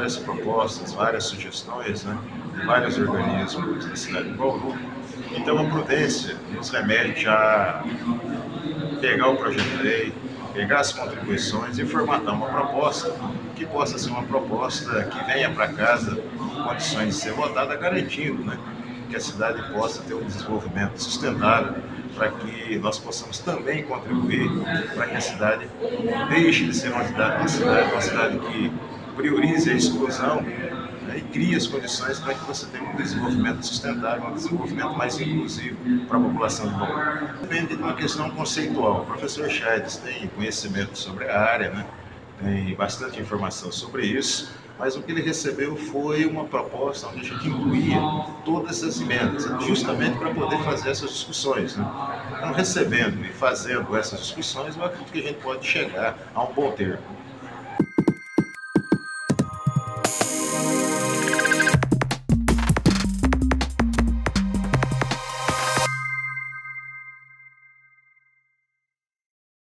várias propostas, várias sugestões né, de vários organismos da cidade de Bauru. Então a prudência nos remete a pegar o projeto de lei, pegar as contribuições e formatar uma proposta que possa ser uma proposta que venha para casa em condições de ser votada, garantindo né, que a cidade possa ter um desenvolvimento sustentável para que nós possamos também contribuir para que a cidade deixe de ser uma cidade, uma cidade, uma cidade que priorize a exclusão né, e crie as condições para que você tenha um desenvolvimento sustentável, um desenvolvimento mais inclusivo para a população de Bauru. Depende de uma questão conceitual. O professor Chades tem conhecimento sobre a área, né? tem bastante informação sobre isso, mas o que ele recebeu foi uma proposta onde a gente incluía todas as emendas, justamente para poder fazer essas discussões. Né? Então, recebendo e fazendo essas discussões, eu acredito que a gente pode chegar a um bom termo.